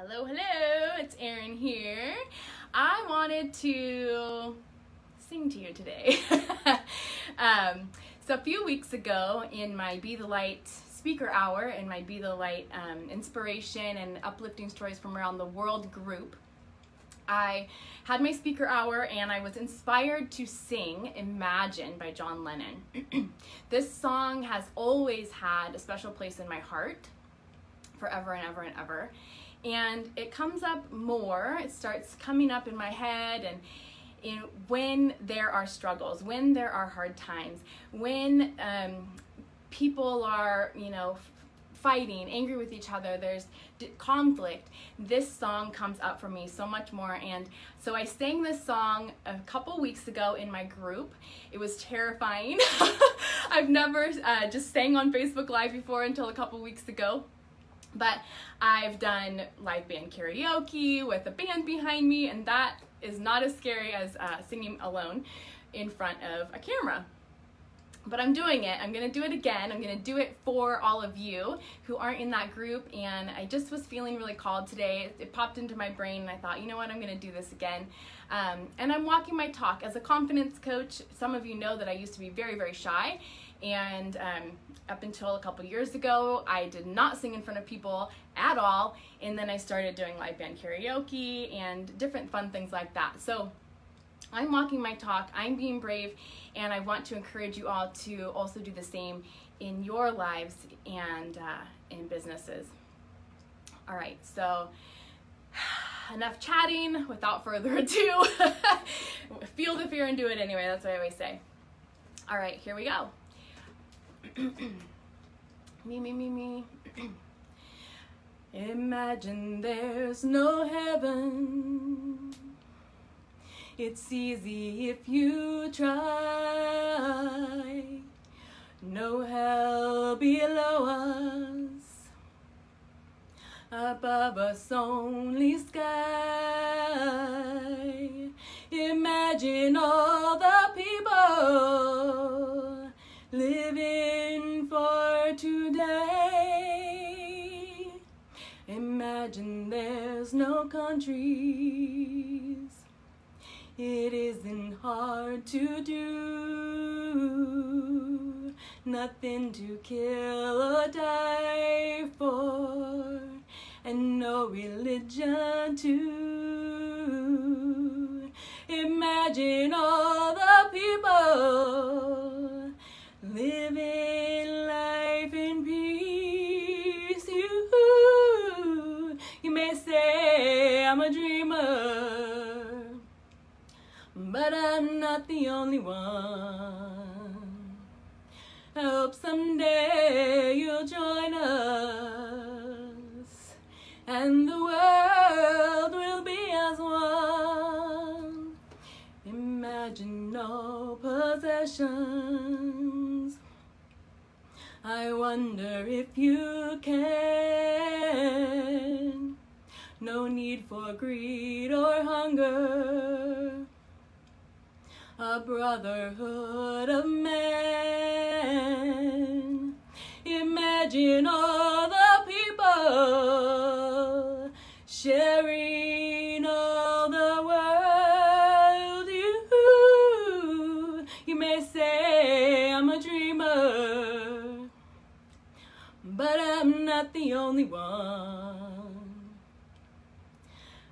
Hello, hello, it's Erin here. I wanted to sing to you today. um, so, a few weeks ago, in my Be the Light speaker hour and my Be the Light um, inspiration and uplifting stories from around the world group, I had my speaker hour and I was inspired to sing Imagine by John Lennon. this song has always had a special place in my heart forever and ever and ever. And it comes up more it starts coming up in my head and in when there are struggles when there are hard times when um, people are you know fighting angry with each other there's conflict. This song comes up for me so much more. And so i sang this song a couple weeks ago in my group. It was terrifying. I've never uh, just sang on facebook live before until a couple weeks ago but I've done live band karaoke with a band behind me, and that is not as scary as uh, singing alone in front of a camera. But I'm doing it. I'm gonna do it again. I'm gonna do it for all of you who aren't in that group. And I just was feeling really called today. It, popped into my brain, and I thought, you know what, I'm gonna do this again. Um, and I'm walking my talk. As a confidence coach, some of you know that I used to be very, very shy and um, up until a couple years ago, I did not sing in front of people at all. And then I started doing live band karaoke and different fun things like that. So I'm walking my talk, I'm being brave, and I want to encourage you all to also do the same in your lives and uh, in businesses. All right, so enough chatting. Without further ado, feel the fear and do it anyway. That's what I always say. All right, here we go me, me, me, me. Imagine there's no heaven. It's easy if you try. No hell below us. Above us only sky. Imagine all the people living for today. Imagine there's no countries. It isn't hard to do. Nothing to kill or die for, and no religion to Imagine all the people living life in peace. You, you may say I'm a dreamer, but I'm not the only one. I hope someday you'll join us, and the world will be as one. Imagine no possessions I wonder if you can. No need for greed or hunger. A brotherhood of men. Imagine all the people sharing all the world. You, you may say I'm a dreamer but I'm not the only one.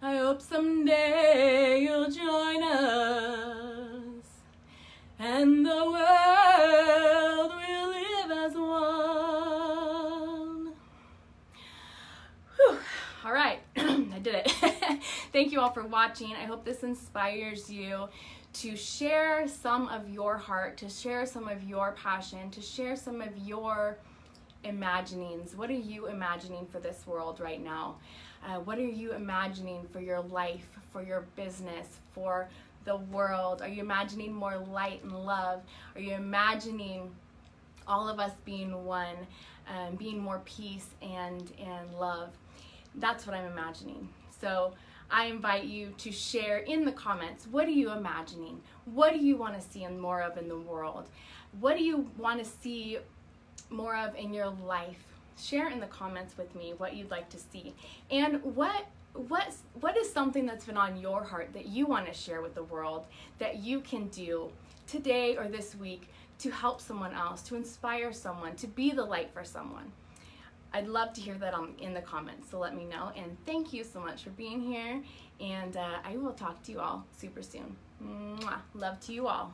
I hope someday you'll join All right, I did it. Thank you all for watching. I hope this inspires you to share some of your heart, to share some of your passion, to share some of your imaginings. What are you imagining for this world right now? Uh, what are you imagining for your life, for your business, for the world? Are you imagining more light and love? Are you imagining all of us being one, um, being more peace and, and love? That's what I'm imagining. So I invite you to share in the comments what are you imagining? What do you want to see more of in the world? What do you want to see more of in your life? share in the comments with me what you'd like to see and what what's what is something that's been on your heart that you want to share with the world that you can do today or this week to help someone else, to inspire someone, to be the light for someone. I'd love to hear that in the comments, so let me know. And thank you so much for being here. And uh, I will talk to you all super soon. Mwah. Love to you all.